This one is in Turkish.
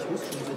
Ich wusste schon so.